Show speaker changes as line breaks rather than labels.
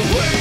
away.